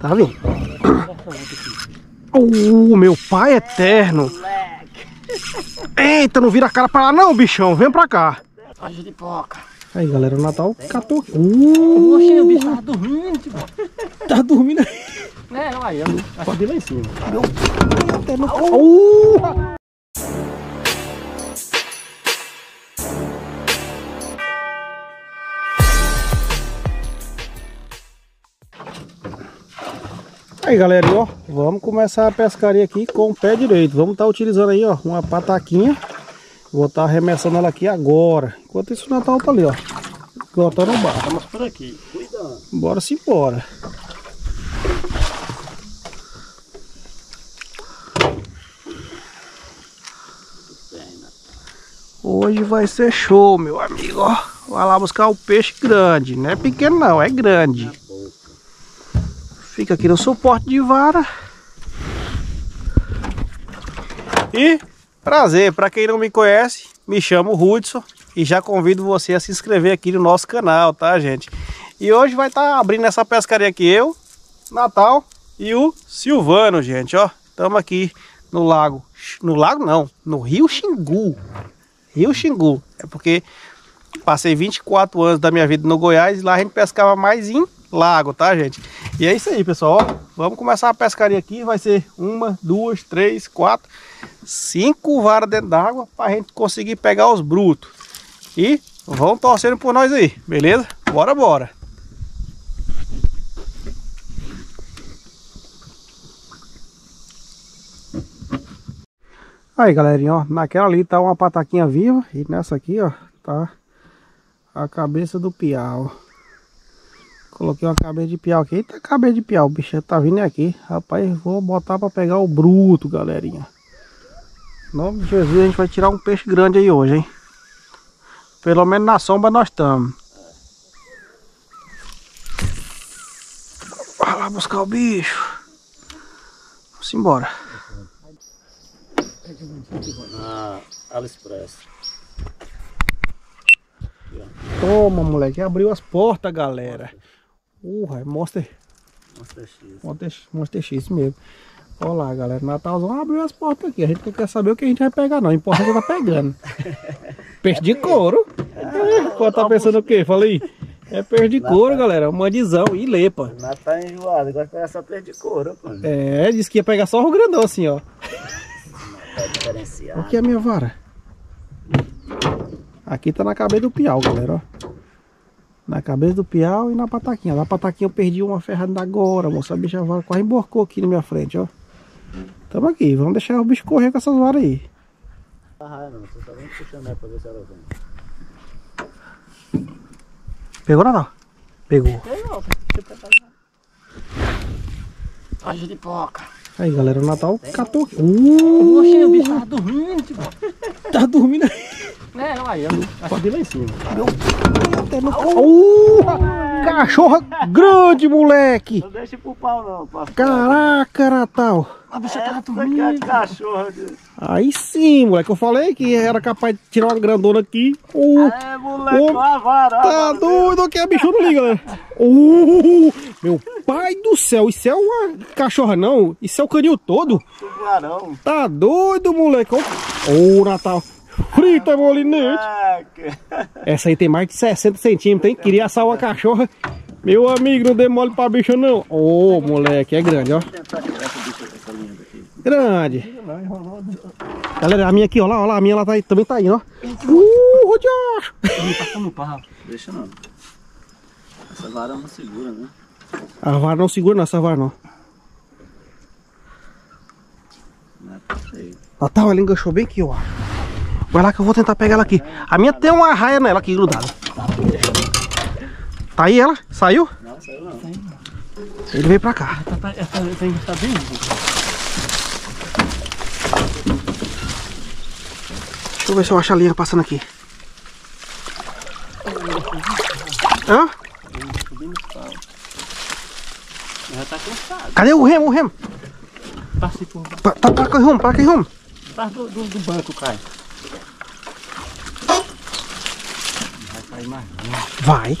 Tá vindo. Uh, meu pai eterno. Eita, não vira a cara pra lá não, bichão. Vem pra cá. Olha de poca. Aí, galera, o Natal catou. Uh, o bicho tava dormindo, tipo. tá dormindo aí. É, olha aí, eu acho lá em cima. Até no... Uh! Aí galera, ó, vamos começar a pescaria aqui com o pé direito. Vamos estar tá utilizando aí, ó, uma pataquinha. Vou estar tá arremessando ela aqui agora. Enquanto isso o Natal tá ali, ó. Gotando o barco. Vamos por aqui, cuidado. Bora se embora. Hoje vai ser show, meu amigo, ó. Vai lá buscar o peixe grande. Não é pequeno não, é grande. Fica aqui no suporte de vara. E prazer, para quem não me conhece, me chamo Hudson e já convido você a se inscrever aqui no nosso canal, tá, gente? E hoje vai estar tá abrindo essa pescaria aqui eu, Natal e o Silvano, gente, ó. Estamos aqui no lago, no lago não, no Rio Xingu. Rio Xingu, é porque passei 24 anos da minha vida no Goiás e lá a gente pescava mais em lago, tá, gente? E é isso aí, pessoal. Vamos começar a pescaria aqui. Vai ser uma, duas, três, quatro, cinco varas dentro d'água para a gente conseguir pegar os brutos. E vão torcendo por nós aí, beleza? Bora, bora. Aí, galerinha, ó, naquela ali tá uma pataquinha viva e nessa aqui, ó, tá a cabeça do piau. Coloquei uma cabeça de piau aqui. Eita, cabeça de piau. O bicho tá vindo aqui. Rapaz, vou botar pra pegar o bruto, galerinha. Em nome de Jesus, a gente vai tirar um peixe grande aí hoje, hein? Pelo menos na sombra nós estamos. Vai lá buscar o bicho. Vamos embora. Ah, AliExpress. Toma, moleque. Abriu as portas, galera. Uh, é Monster. Monster X. Monster, Monster X mesmo. Olha lá, galera. Natalzão abriu as portas aqui. A gente não quer saber o que a gente vai pegar, não. O importante é tá pegando. peixe de couro. É, Pô, tá pensando o quê? Fala aí. É peixe de couro, galera. Mandizão e lepa. Natal tá enjoado. Agora pegar só peixe de couro, pô. É, disse que ia pegar só o grandão assim, ó. É. Aqui é a minha vara. Aqui tá na cabeça do piau, galera, ó. Na cabeça do piau e na pataquinha. Na pataquinha eu perdi uma ferrada agora, moça. A bicha vara quase emborcou aqui na minha frente, ó. Tamo aqui, vamos deixar o bicho correr com essas varas aí. Ah, não, você tá bem puxando aí pra ver se ela vem. Pegou, Natal? Pegou. Pegou, Olha de poca. Aí, galera, o Natal catou aqui. Uh! O bicho tava dormindo, tipo. Tá dormindo aí. É, olha aí, eu lá em cima. Até no... Uh! Cachorra grande, moleque! Não deixa pro pau não, pastor. Caraca, Natal! A bicha tava dormindo. cachorra. Aí sim, moleque. Eu falei que era capaz de tirar uma grandona aqui. Uh, é, moleque, uh, a vara. Tá doido que a bicho não liga, né? Uh, meu pai do céu. Isso é uma cachorra, não? Isso é o canil todo? Tubarão. Tá doido, moleque. Ô, oh, Natal. Frita, molinete. Essa aí tem mais de 60 centímetros, hein? Queria assar uma cachorra. Meu amigo, não demole pra bicho, não. Ô, oh, moleque, é grande, ó. Grande. Galera, a minha aqui, ó lá, ó lá, a minha lá tá, também tá indo, ó. Uh, rodeacho. Não tá. Deixa não. Essa vara não segura, né? A vara não segura não, essa vara não. Não é perfeito. Ela tá, ela enganchou bem aqui, ó. Vai lá que eu vou tentar pegar ela aqui. A minha tem uma raia nela aqui grudada. Tá aí ela? Saiu? Não, saiu não. Ele veio pra cá. Essa, tá, essa, essa tá bem Deixa eu ver se eu acho a linha passando aqui. Hã? Cadê o remo, o remo? Passei por tá, tá, tá para que rumo, para tá que rumo. Do, do, do, banco, cai. Vai cair mais não. Vai.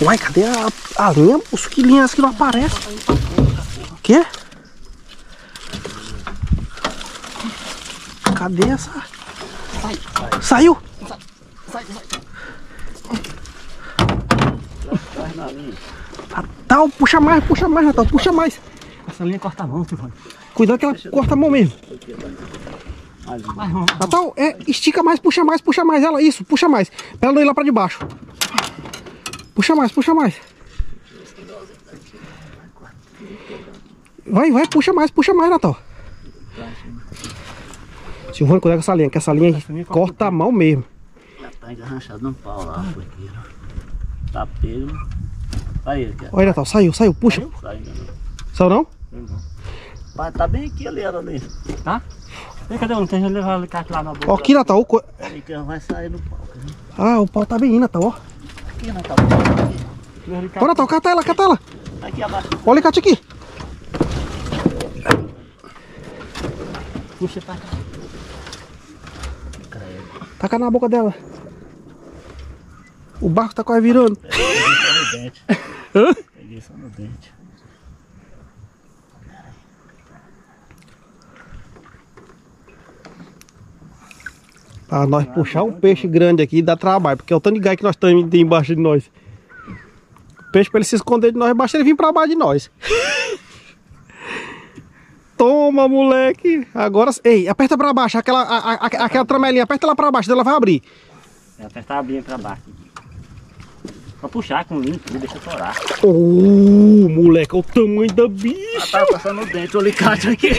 Uai, cadê a a linha? Os essa que não aparece? Quê? Cadê essa? Saiu! Natal, puxa mais, puxa mais, Natal, puxa mais. Essa linha corta a mão, Silvano. Cuidado que ela corta a mão mesmo. Natal, é, estica mais, puxa mais, puxa mais. Ela, isso, puxa mais. Pra ela não ir lá pra debaixo. Puxa mais, puxa mais. Vai, vai, puxa mais, puxa mais, Natal. Silvano, cuidado com essa linha, que essa linha linha corta corta a mão mesmo. Já tá engarranchado no pau lá, porque Tá pego. Aí, aqui. ó. Olha, Natal, saiu, saiu, puxa. Sai ainda não. Saiu não? Pai, tá bem aqui ali, ela ali. Tá? E cadê um? Tem que levar o alicate lá na boca. Ó, aqui, Natal. o co- Aí que vai sair no pau. cara. Ah, o pau tá bem, Natal, ó. Aqui, Natal. Aqui. Ó, Natal, cata ela, cata ela. aqui abaixo. Olha o alicate aqui. Puxa pra cá. Taca na boca dela. O barco tá quase virando. Peguei só no dente. Peguei só no dente. Pra nós puxar um peixe grande aqui dá trabalho, porque é o tanto de gás que nós temos tem embaixo de nós. O peixe pra ele se esconder de nós, basta ele vir pra baixo de nós. Toma, moleque. Agora, ei, aperta pra baixo, aquela, a- a- aquela tramelinha, aperta lá pra baixo, ela vai abrir. Apertar a binha pra baixo. Pra puxar com limpo, deixa torar. Ô, moleque, olha o tamanho da bicha. Tá passando o dente, o alicate aqui.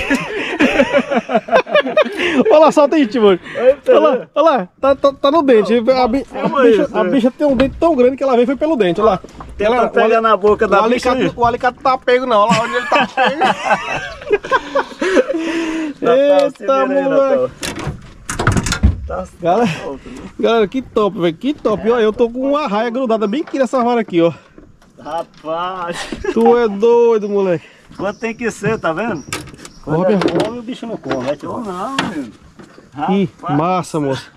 Olha lá, solta aí, Timor. Olha lá, olha lá, tá, tá, tá no dente. A, bi- a filma bicha, a é. bicha tem um dente tão grande que ela veio foi pelo dente, olha lá. Tenta Ela- olha- na boca O da bicha. alicate, o alicate tá pego não, olha lá onde ele tá pego. Eita, moleque. Tá Galera, solto, né? galera, que top, velho, que top. E, ó, eu tô com uma raia grudada bem aqui nessa vara aqui, ó. Rapaz, Tu é doido, moleque. quanto tem que ser, tá vendo? Quando minha- é come, o bicho não come. Ou tio. não, menino. Que massa, moço.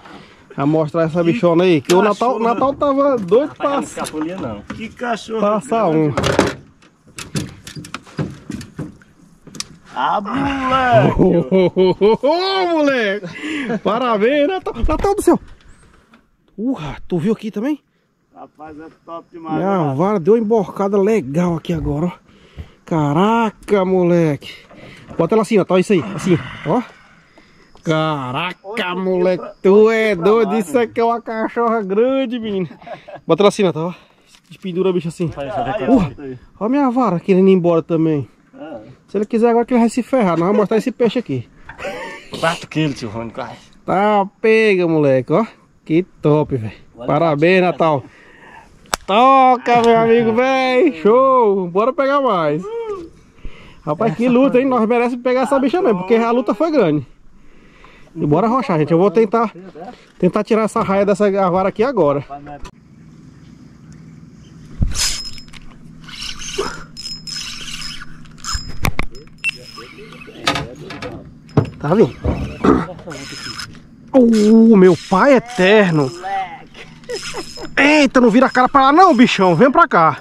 Vai mostrar essa bichona aí, que o Natal. Natal tava doido pra não escapulia não. que cachorro. passar grande. um. Ah, moleque. Ô, moleque! Parabéns, Natal. Natal do céu! Urra, tu viu aqui também? Rapaz, é top demais. Minha né? vara deu uma emborcada legal aqui agora, ó. Caraca, moleque. Bota ela assim, ó. Tá isso aí. Assim, ó. Caraca, moleque. Tu é doido. Isso aqui é uma cachorra grande, menino. Bota ela assim, Natal, ó. Despendura a bicha assim. Ó, ó. aí. Ó a minha vara querendo ir embora também. Ah, Se ele quiser agora que ele vai se ferrar. Nós vamos mostrar esse peixe aqui. 4 quilos, tio Rony, quase. Tá, pega, moleque, ó. Que top, velho. Parabéns, Natal. Toca, meu amigo, velho. Show. Bora pegar mais. Rapaz, que luta, hein? Nós merecemos pegar essa bicha mesmo, porque a luta foi grande. E bora rochar, gente. Eu vou tentar, tentar tirar essa raia dessa vara aqui agora. rapaz, não é- Tá vendo? Uh, meu pai eterno. Eita, não vira a cara pra lá não, bichão. Vem pra cá.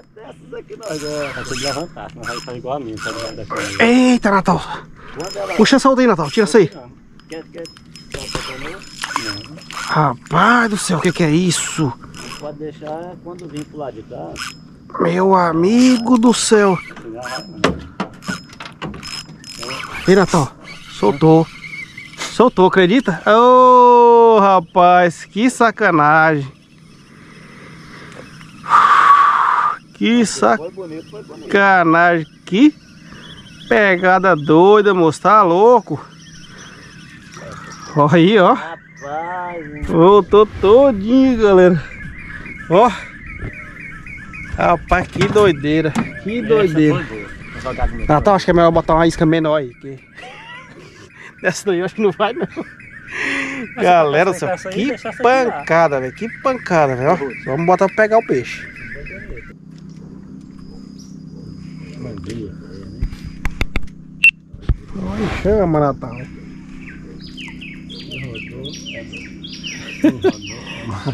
Eita, Natal. Puxa essa aí, Natal. Tira essa aí. Rapaz do céu, o que, que é isso? pode deixar quando vir pro lado de cá. Meu amigo do céu. Ei, Natal. Soltou. Soltou, acredita? Ô, rapaz, que sacanagem. Que sacanagem. Que pegada doida, moço. Tá louco? Olha aí, ó. Rapaz, Voltou todinho, galera. Ó. Rapaz, que doideira. Que doideira. Natal, acho que é melhor botar uma isca menor aí. Que... Essa daí eu acho que não vai, não. Galera, do pode céu, que lá. pancada, velho. Que pancada, velho. Vamos botar pra pegar o peixe. Ai, chama, Natal.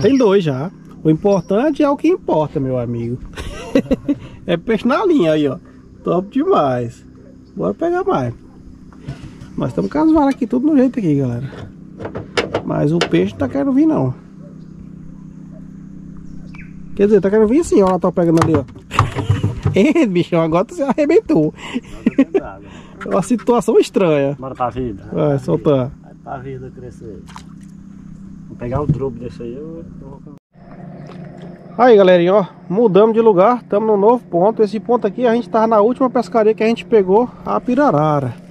Tem dois já. O importante é o que importa, meu amigo. é peixe na linha aí, ó. Top demais. Bora pegar mais. Nós estamos com as varas aqui, tudo no jeito aqui, galera. Mas o peixe não tá querendo vir, não. Quer dizer, tá querendo vir sim, ó. Ela tá pegando ali, ó. Ei, bichão, agora você arrebentou. É uma situação estranha. Bora pra vida. Vai, soltar. Vai pra vida crescer. Vou pegar o drobo desse aí, eu. Aí galerinha, ó, mudamos de lugar, estamos no novo ponto. Esse ponto aqui a gente tava na última pescaria que a gente pegou a pirarara.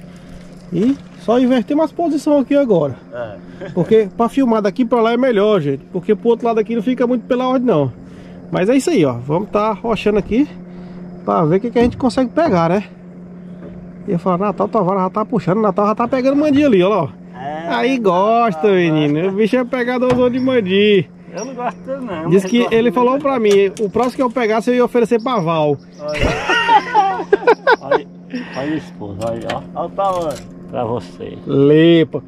E só invertemos as posições aqui agora. É. Porque para filmar daqui para lá é melhor, gente. Porque pro outro lado aqui não fica muito pela ordem não. Mas é isso aí, ó. Vamos tá rochando aqui para ver o que, que a gente consegue pegar, né? E eu falo, Natal Tavara já tá puxando, Natal já tá pegando mandi ali, ó. lá. É, Aí gosta, menino. O bicho é pegador de mandi. Eu não gosto não. Diz que ele falou pra mim, o próximo que eu pegasse eu ia oferecer pra Val. Olha, olha isso, pô. Olha, ó. Olha o tamanho. Pra você. Lepa.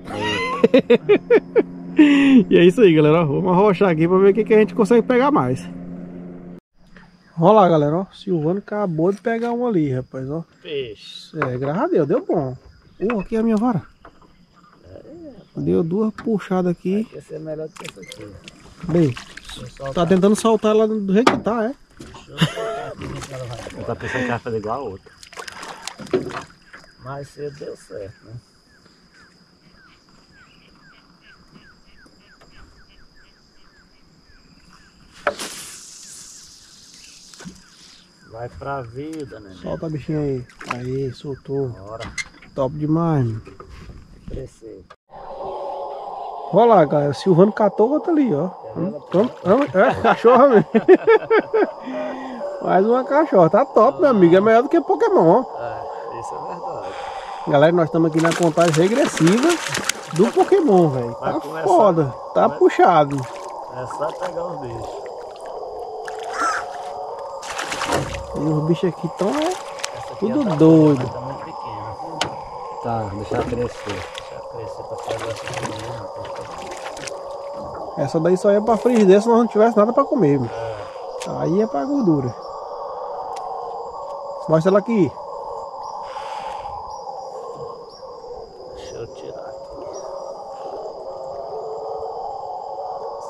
e é isso aí, galera. Vamos arrochar aqui pra ver o que, que a gente consegue pegar mais. Olha lá, galera. Ó. Silvano acabou de pegar um ali, rapaz. Ó. Peixe. É, graças a Deus, deu bom. Uh, aqui é a minha vara. Deu duas puxadas aqui. Vai ser melhor do que essa aqui. Bem, tá tentando soltar ela do jeito que tá, é? Eu tô pensando que vai fazer igual a outra. Mais cedo deu certo, né? Vai pra vida, né? Solta a bichinha aí. Aí, soltou. Bora Top demais, mano. crescer. Olha lá, galera. Silvano catou outra ali, ó. Hum, É, cachorra mesmo. Mais uma cachorra. Tá top, meu amigo. É melhor do que Pokémon. É, isso é verdade. Galera, nós estamos aqui na contagem regressiva do Pokémon, velho. Tá começar. foda. Tá Vai- puxado. É só pegar os bichos. E os bichos aqui estão Essa aqui tudo tá- doido. Tá muito pequena. Tá, deixa crescer. Deixa crescer pra fazer essa pequena. Essa daí só é pra frigideira se nós não tivesse nada pra comer, mano. Aí é pra gordura. Mostra ela aqui. Deixa eu tirar aqui.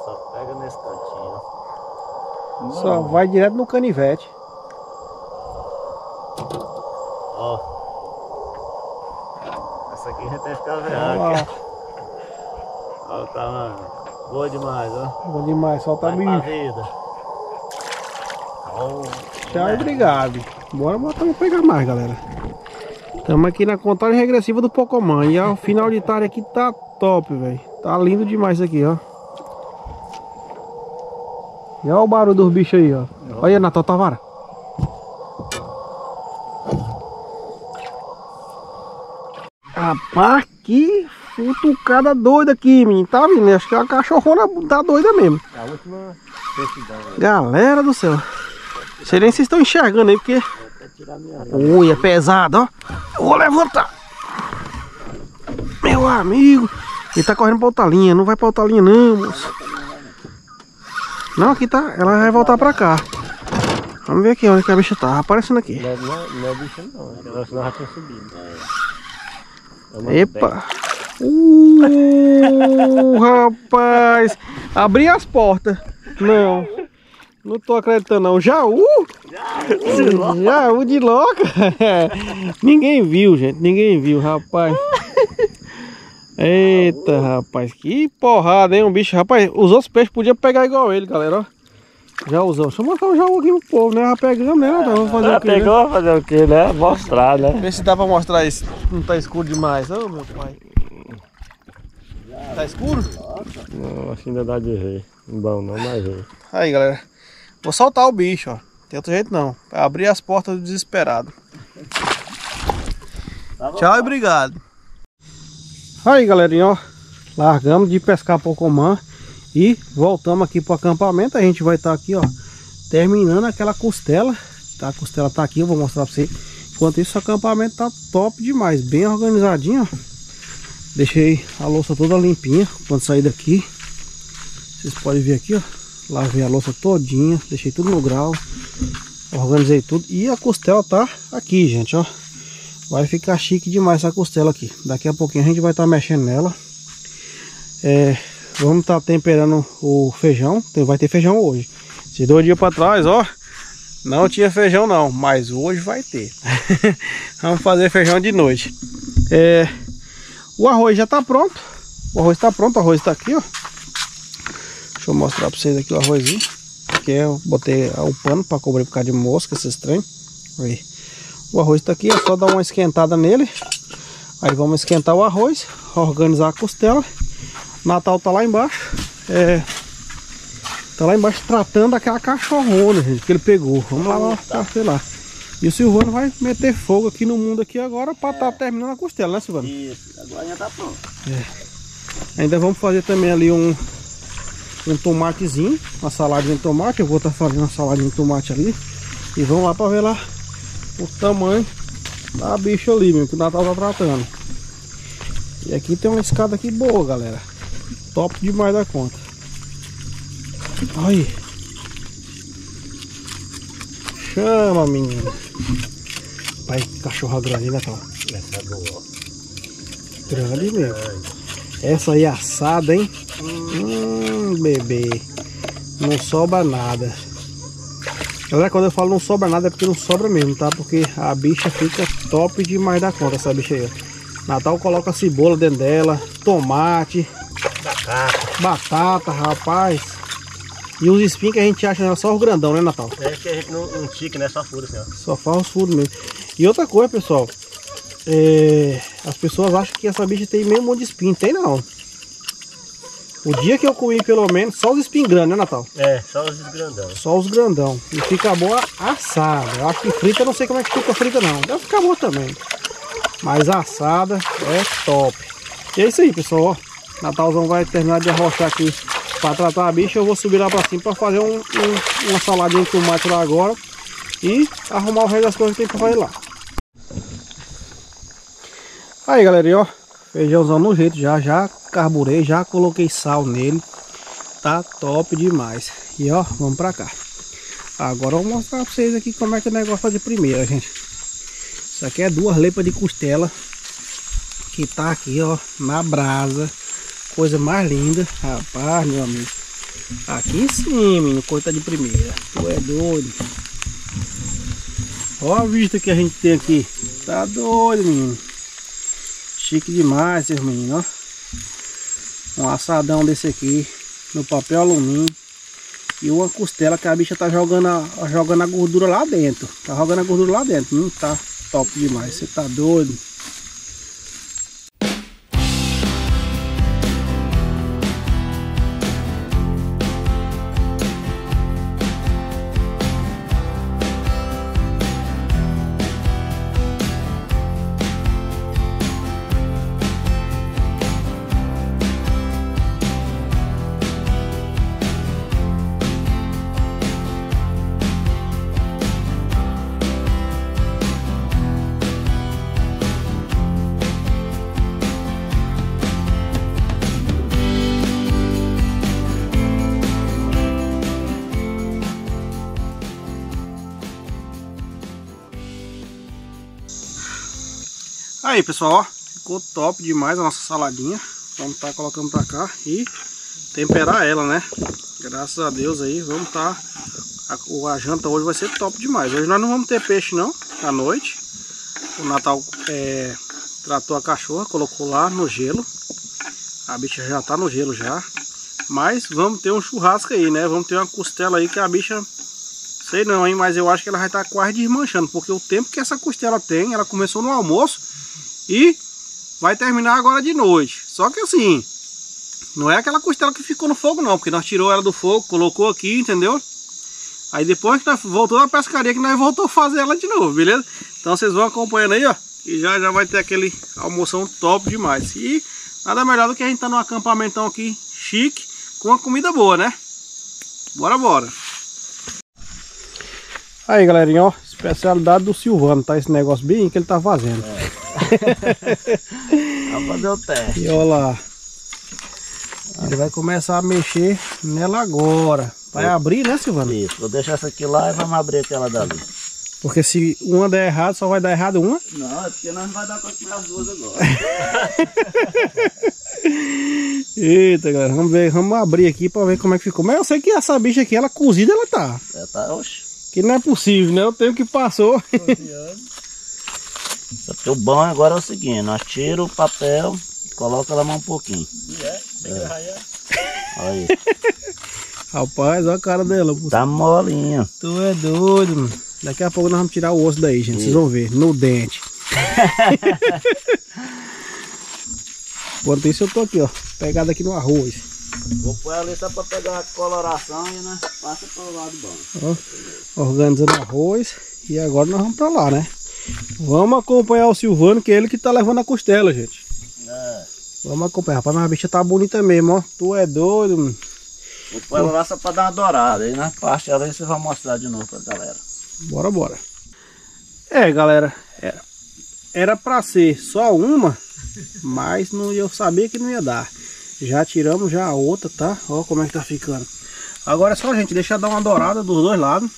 Só pega nesse cantinho. Só vai direto no canivete. Ó. Essa aqui a gente tem que ficar Olha vendo. lá. Olha o tamanho. Boa demais, ó. Bom demais. Solta Vai pra bicho. vida. Ó. Tchau e obrigado. Bora botar pra pegar mais, galera. Estamos aqui na contagem regressiva do Pokémon. E o final de tarde aqui tá top, velho. Tá lindo demais isso aqui, ó. E olha o barulho dos bichos aí, ó. Olha, Natal Tavara. Rapaz, que futucada doida aqui, menino. Tá vindo? Acho que é uma cachorrona tá doida mesmo. A última. Galera do céu. Sei nem se vocês estão enxergando aí, porque. Ui, é pesado, ó. Eu Vou levantar. Meu amigo. Ele tá correndo pra outra linha. Não vai pra outra linha, não, moço. Não, aqui tá. Ela vai voltar pra cá. Vamos ver aqui onde que a bicha tá. Aparecendo aqui. Não é, não é, não é bicho não, ela senão já tinha subido. É Epa. Uh, rapaz. Abri as portas. Não. Não tô acreditando não. Jaú? Jaú de louca. Ninguém viu, gente. Ninguém viu, rapaz. Eita, rapaz. Que porrada, hein? Um bicho. Rapaz, os outros peixes podiam pegar igual ele, galera. Ó. Já usou. Deixa eu mostrar o jaú aqui pro povo, né? Já pegamos, né? Então, vamos fazer Já o quê, né? pegou pra fazer o que, né? Mostrar, né? Vê se dá pra mostrar isso. Não tá escuro demais. Ô, meu pai. Tá escuro? Não, acho que ainda dá de ver. Bom, não, mas ver. Aí, galera. Vou soltar o bicho, ó. Tem outro jeito não. Abrir as portas do desesperado. Tchau e obrigado. Aí, galerinha, ó. Largamos de pescar Pocomã e voltamos aqui pro acampamento. A gente vai estar aqui, ó, terminando aquela costela. Tá? A costela tá aqui, eu vou mostrar pra você. Enquanto isso, o acampamento tá top demais, bem organizadinho, ó. Deixei a louça toda limpinha quando sair daqui. Vocês podem ver aqui, ó. Lavei a louça todinha, deixei tudo no grau. Organizei tudo. E a costela tá aqui, gente, ó. Vai ficar chique demais essa costela aqui. Daqui a pouquinho a gente vai estar tá mexendo nela. É, vamos estar tá temperando o feijão. Vai ter feijão hoje. Se dois dias para trás, ó. Não tinha feijão não, mas hoje vai ter. vamos fazer feijão de noite. É, o arroz já tá pronto. O arroz tá pronto, o arroz tá aqui, ó. Deixa eu mostrar para vocês aqui o arrozinho. Que eu botei o pano para cobrir por causa de mosca, esses trem. Aí. O arroz tá aqui, é só dar uma esquentada nele. Aí vamos esquentar o arroz, organizar a costela. Natal tá lá embaixo. É, tá lá embaixo tratando aquela cachorrona, gente, que ele pegou. Vamos lá, lá, lá, sei lá. E o Silvano vai meter fogo aqui no mundo aqui agora para estar tá terminando a costela, né Silvano? Isso, agora já tá pronto. É. Ainda vamos fazer também ali um, um tomatezinho, uma saladinha de tomate. Eu vou estar tá fazendo uma saladinha de tomate ali. E vamos lá para ver lá o tamanho da bicha ali, meu, que o Natal tá tratando. E aqui tem uma escada aqui boa, galera. Top demais da conta. Aí. Chama, menina. Pai, cachorra grande, Natal. Essa é boa. Grande mesmo. Essa aí assada, hein? Hum, bebê. Não sobra nada. Galera, quando eu falo não sobra nada é porque não sobra mesmo, tá? Porque a bicha fica top demais da conta, essa bicha aí. Natal coloca cebola dentro dela, tomate, batata, batata rapaz. E os espinhos que a gente acha só os grandão, né, Natal? É que a gente não, não tique, né? Só furo, assim, ó. Só faz os furos mesmo. E outra coisa, pessoal. É... As pessoas acham que essa bicha tem meio monte de espinho. Tem não. O dia que eu comi, pelo menos, só os grandes, né, Natal? É, só os grandão. Só os grandão. E fica boa assada. Eu acho que frita, eu não sei como é que fica frita, não. Deve ficar boa também. Mas assada é top. E é isso aí, pessoal. Ó, Natalzão vai terminar de arrochar aqui para tratar a bicha. Eu vou subir lá para cima para fazer um, um, uma saladinha de tomate lá agora. E arrumar o resto das coisas que tem para fazer lá. Aí, galerinha, ó. Feijãozão no jeito já, já carburei, já coloquei sal nele. Tá top demais. E ó, vamos pra cá. Agora eu vou mostrar pra vocês aqui como é que o negócio tá de primeira, gente. Isso aqui é duas lepas de costela. Que tá aqui, ó, na brasa. Coisa mais linda. Rapaz, meu amigo. Aqui sim, menino, coisa de primeira. Tu é doido. Ó a vista que a gente tem aqui. Tá doido, menino. Chique demais, seus meninos, ó. Um assadão desse aqui, no papel alumínio. E uma costela que a bicha tá jogando a, jogando a gordura lá dentro. Tá jogando a gordura lá dentro. Hum, tá top demais. Você tá doido. Pessoal, ó, ficou top demais a nossa saladinha. Vamos estar tá colocando pra cá e temperar ela, né? Graças a Deus aí, vamos estar... Tá, a, a, janta hoje vai ser top demais. Hoje nós não vamos ter peixe não, à noite. O Natal é, tratou a cachorra, colocou lá no gelo. A bicha já tá no gelo já. Mas vamos ter um churrasco aí, né? Vamos ter uma costela aí que a bicha... Sei não, hein? Mas eu acho que ela vai estar tá quase desmanchando. Porque o tempo que essa costela tem, ela começou no almoço e vai terminar agora de noite. Só que assim, não é aquela costela que ficou no fogo não, porque nós tirou ela do fogo, colocou aqui, entendeu? Aí depois que nós voltou na pescaria que nós voltou a fazer ela de novo, beleza? Então vocês vão acompanhando aí, ó. E já, já vai ter aquele almoção top demais. E nada melhor do que a gente tá num acampamentão aqui chique, com uma comida boa, né? Bora, bora. Aí, galerinha, ó. Especialidade do Silvano, tá? Esse negócio bem que ele tá fazendo. É. Vamos fazer o teste. E olha lá. Ele vai começar a mexer nela agora. Vai abrir, né, Silvano? Isso, vou deixar essa aqui lá e vamos abrir aquela dali. Porque se uma der errado, só vai dar errado uma. Não, é porque nós não vai dar pra comer as duas agora. Eita, galera, vamos ver, vamos abrir aqui pra ver como é que ficou. Mas eu sei que essa bicha aqui, ela cozida, ela tá. Já tá, oxe. Que não é possível, né? O tempo que passou. Só que o bom agora é o seguinte, nós tira o papel e coloca ela mais um pouquinho. É, Olha aí. Rapaz, olha a cara dela. Tá molinho. Tu é doido, mano. Daqui a pouco nós vamos tirar o osso daí, gente. Vocês vão ver, no dente. Enquanto isso eu tô aqui, ó. Pegado aqui no arroz. Vou pôr ali só pra pegar a coloração e nós passa pro lado bom. Ó, organizando arroz. E agora nós vamos pra lá, né? Vamos acompanhar o Silvano, que é ele que tá levando a costela, gente. É. Vamos acompanhar. Rapaz, mas a bicha tá bonita mesmo, ó. Tu é doido, mano. Vou pôr ela lá só pra dar uma dourada. Aí na parte ali você vai mostrar de novo pra galera. Bora, bora. É, galera, era, era pra ser só uma, mas não, eu sabia que não ia dar. Já tiramos já a outra, tá? Ó como é que tá ficando. Agora é só, gente, deixar dar uma dourada dos dois lados.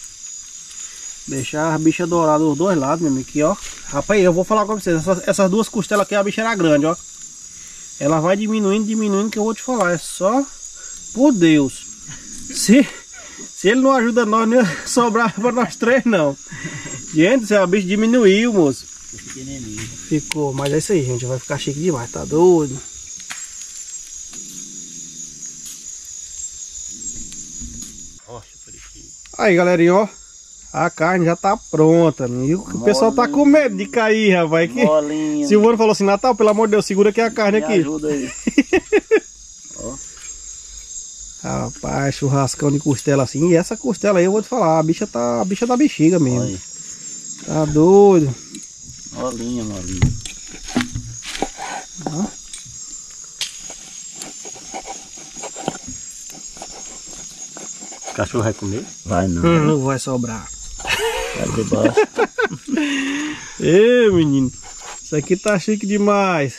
Deixar a bicha dourada dos dois lados, mesmo aqui, ó. Rapaz, eu vou falar com vocês, essas, essas duas costelas aqui, a bicha era grande, ó. Ela vai diminuindo, diminuindo, que eu vou te falar. É só por Deus. Se, se ele não ajuda nós, não ia sobrar pra nós três, não. Gente, se a bicha diminuiu, moço. Ficou, mas é isso aí, gente. Vai ficar chique demais, tá doido? Aí, galerinha, ó. A carne já tá pronta. E o pessoal tá com medo de cair, rapaz. Que... Molinho. Silvano falou assim, Natal, pelo amor de Deus, segura aqui a carne Me aqui. ajuda aí. Rapaz, churrascão de costela assim. E essa costela aí, eu vou te falar, a bicha tá. A bicha da bexiga mesmo. Olha. Tá doido. Molinho, molinho. O cachorro vai comer? Vai não. Hum, não vai sobrar. Baixo. Ê, menino. Isso aqui tá chique demais.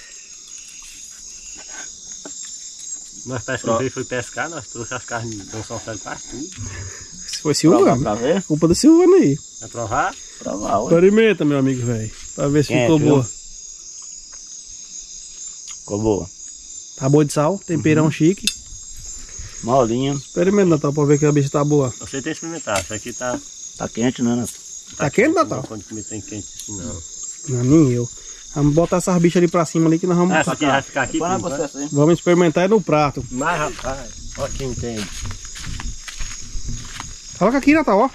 Nós parece que Pronto. veio foi pescar, nós trouxemos as carnes do São Félix quase tudo. Se foi Silvano. pra ver? Culpa do Silvano aí. Vai provar? Prova, ué. Experimenta, meu amigo, velho. Pra ver se Quente, ficou boa. Ficou boa. Tá boa de sal, temperão chique. Molinho. Experimenta, Natal, pra ver que a bicha tá boa. Você tem que experimentar. Isso aqui tá. Tá quente, né, Nato? Tá quente, Natal? Quando comer tem quente assim não. Não, nem eu. Vamos botar essas bichas ali pra cima ali que nós vamos. Ah, essa aqui vai ficar aqui enquanto. processo aí. Vamos experimentar no prato. Mas rapaz, ó quem entende. Coloca aqui, Natal, ó.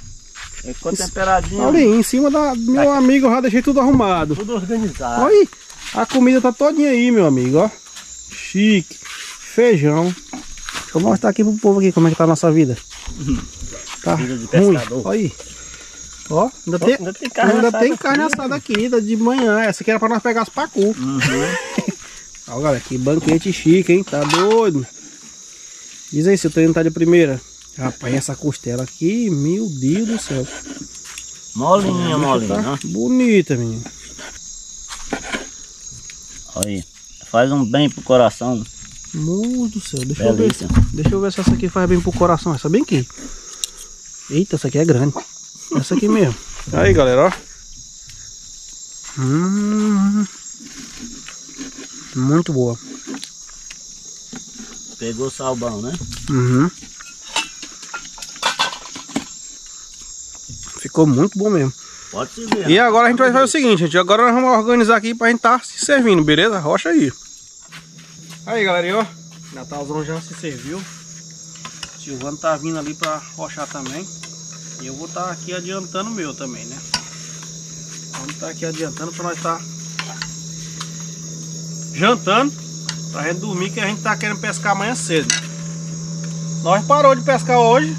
Ficou temperadinho. Olha aí, em cima da meu amigo, eu já deixei tudo arrumado. Tudo organizado. Olha aí, a comida tá todinha aí, meu amigo, ó. Chique. Feijão. Deixa eu mostrar aqui pro povo aqui como é que tá a nossa vida. Tá Vida de ruim. pescador. Olha aí. Ó, ainda tem, ainda tem carne ainda assada tem aqui, carne assada aqui, da de manhã. Essa aqui era pra nós pegar os pacu. Uhum. Ó, galera, que banquete chique, hein? Tá doido? Diz aí se o treino tá de primeira. Rapaz, essa costela aqui, meu Deus do céu. Molinha, molinha. Tá ó. bonita, menino. Olha aí. Faz um bem pro coração. Meu do céu, deixa eu ver. Deixa eu ver se essa aqui faz bem pro coração. Essa bem aqui. Eita, essa aqui é grande. Essa aqui mesmo. Aí, galera, ó. Hum. Muito boa. Pegou o salbão, né? Uhum. Ficou muito bom mesmo. Pode se ver. E agora a gente vai fazer o seguinte, gente. Agora nós vamos organizar aqui pra gente tá se servindo, beleza? Rocha aí. Aí, galerinha, ó. Natalzão já se serviu. Silvano tá vindo ali pra rochar também. E eu vou estar tá aqui adiantando o meu também, né? Vamos estar tá aqui adiantando pra nós estar tá jantando. Pra gente dormir que a gente tá querendo pescar amanhã cedo. Nós parou de pescar hoje,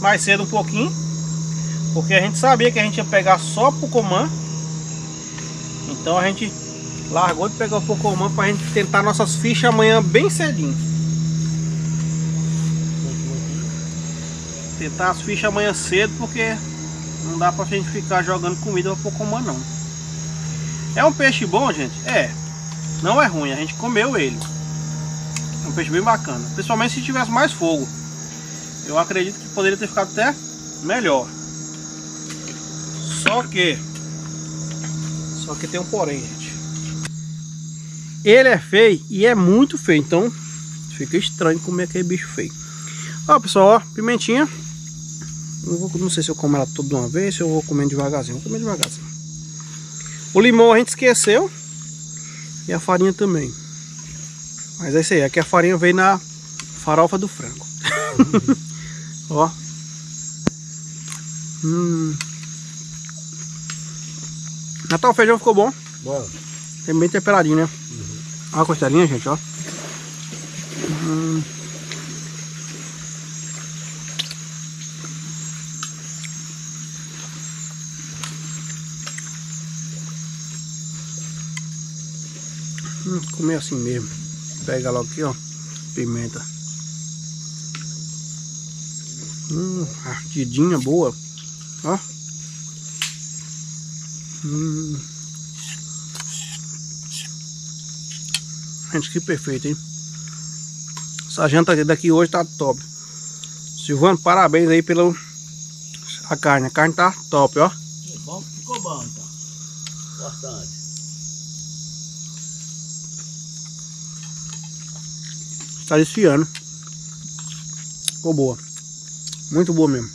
mais cedo um pouquinho. Porque a gente sabia que a gente ia pegar só Pucomã. Então a gente largou de pegar o Pucomã pra gente tentar nossas fichas amanhã bem cedinho. Tentar as fichas amanhã cedo porque não dá pra gente ficar jogando comida pra Pucomã não. É um peixe bom, gente? É. Não é ruim, a gente comeu ele. É um peixe bem bacana. Principalmente se tivesse mais fogo. Eu acredito que poderia ter ficado até melhor. Só que... Só que tem um porém, gente. Ele é feio e é muito feio, então fica estranho comer aquele bicho feio. Ó, pessoal, ó, pimentinha. Não, vou, não sei se eu como ela toda de uma vez, se eu vou comendo devagarzinho. Vou comer devagarzinho. O limão a gente esqueceu. E a farinha também. Mas é isso aí, aqui a farinha veio na farofa do frango. Ó. Hum. Natal, o feijão ficou bom. Bom. Tem bem temperadinho, né? Uhum. Olha a costelinha, gente, ó. Comer assim mesmo. Pega logo aqui, ó. Pimenta. Hum, ardidinha boa. Ó. Hum. Gente, que perfeito, hein? Essa janta daqui hoje tá top. Silvano, parabéns aí pela a carne. A carne tá top, ó. Bom, ficou bom, então. Bastante. Tá desfiando. Ficou boa. Muito boa mesmo.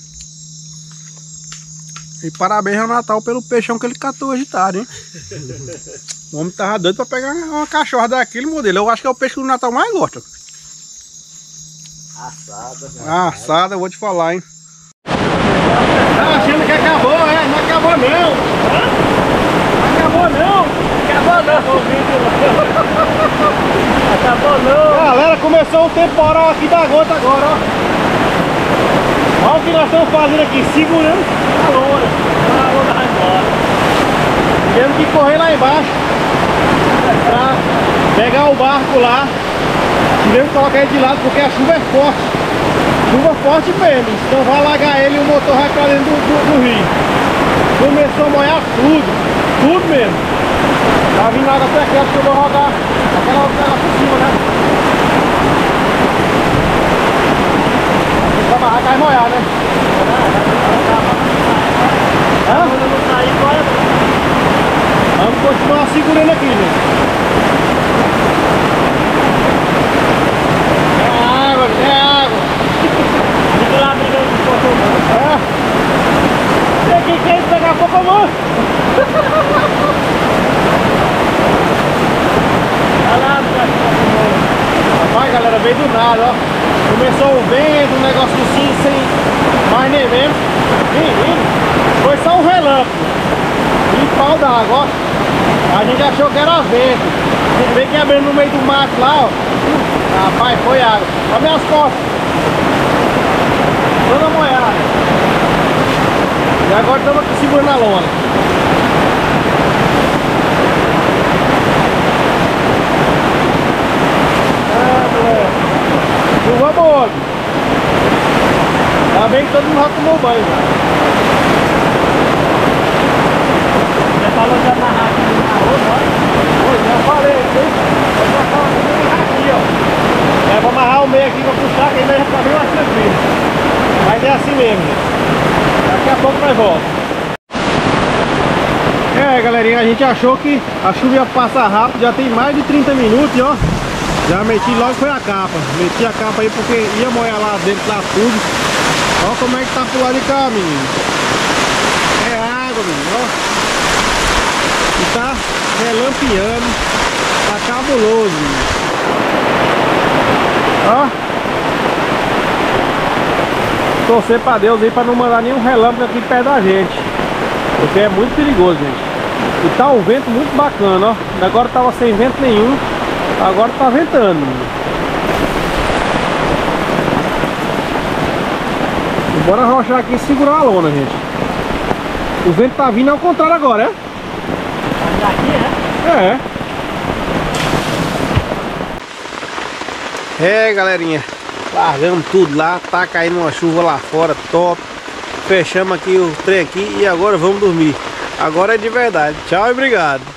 E parabéns ao Natal pelo peixão que ele catou hoje tarde, hein? o homem tava doido pra pegar uma cachorra daquele modelo. Eu acho que é o peixe que o Natal mais gosta. Assada. Ah, assada, eu vou te falar, hein? Tá achando que acabou, é? Não acabou não. Não acabou não. Acabou não. Acabou não. Galera, começou o temporal aqui da gota agora, ó. Olha o que nós estamos fazendo aqui, segurando a lona. A vai embora. Temos que correr lá embaixo pra pegar o barco lá. Tivemos que colocar ele de lado porque a chuva é forte. Chuva forte mesmo. Então vai alagar ele e o motor vai pra dentro do, do, do rio. Começou a molhar tudo. Tudo mesmo. Tá vindo água até aqui, acho que eu vou rodar aquela outra por cima, né? Essa barraca vai molhar, né? Hã? Vamos continuar segurando aqui, gente. É água, é água. Fica lá brigando com o portão. É. Tem que quer pegar pouco mano. Olha lá, Rapaz, galera, veio do nada, ó. Começou o vento, um negócio assim, sem mais nem mesmo. Menino, foi só um relâmpago. E pau d'água, ó. A gente achou que era vento. Você vê que abrindo no meio do mato lá, ó. Rapaz, foi água. Olha minhas costas. Toda molhada. E agora estamos aqui segurando a lona. Chuva boa. Ainda bem que todo mundo já tomou banho. Você falou de amarrar aqui na outra, olha. Pô, já falei, hein? Eu já amarrar aqui, ó. É, vou amarrar o meio aqui pra puxar, que nós já tá bem mais tranquilo. Mas é assim mesmo. Daqui a pouco nós voltamos. É, galerinha, a gente achou que a chuva ia passar rápido, já tem mais de 30 minutos, ó. Já meti logo foi a capa. Meti a capa aí porque ia molhar lá dentro, lá tudo. Olha como é que tá pro lado de cá, menino. É água, menino, ó. E tá relampeando. Tá cabuloso, menino. Ó. Torcer pra Deus aí pra não mandar nenhum relâmpago aqui perto da gente. Porque é muito perigoso, gente. E tá um vento muito bacana, ó. Agora tava sem vento nenhum. Agora tá ventando. E bora arrochar aqui e segurar a lona, gente. O vento tá vindo ao contrário agora, é? Daqui, é? É. É, galerinha. Largamos tudo lá, tá caindo uma chuva lá fora, top. Fechamos aqui o trem aqui e agora vamos dormir. Agora é de verdade. Tchau e obrigado.